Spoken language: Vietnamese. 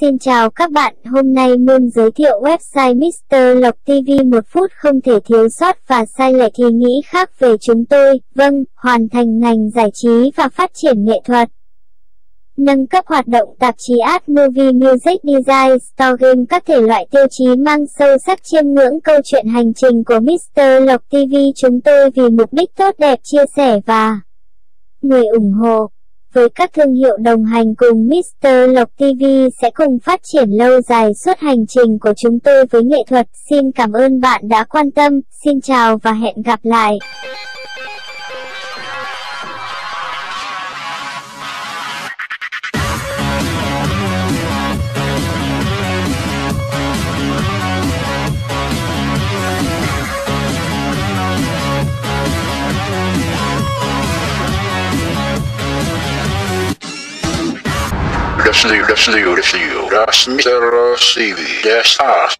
Xin chào các bạn, hôm nay Moon giới thiệu website Mr. Lộc TV một phút không thể thiếu sót và sai lệch thì nghĩ khác về chúng tôi, vâng, hoàn thành ngành giải trí và phát triển nghệ thuật. Nâng cấp hoạt động tạp chí Art Movie Music Design Store Game các thể loại tiêu chí mang sâu sắc chiêm ngưỡng câu chuyện hành trình của Mr. Lộc TV chúng tôi vì mục đích tốt đẹp chia sẻ và người ủng hộ với các thương hiệu đồng hành cùng Mr. Lộc TV sẽ cùng phát triển lâu dài suốt hành trình của chúng tôi với nghệ thuật. Xin cảm ơn bạn đã quan tâm, xin chào và hẹn gặp lại. Rasmita Rasivi Desas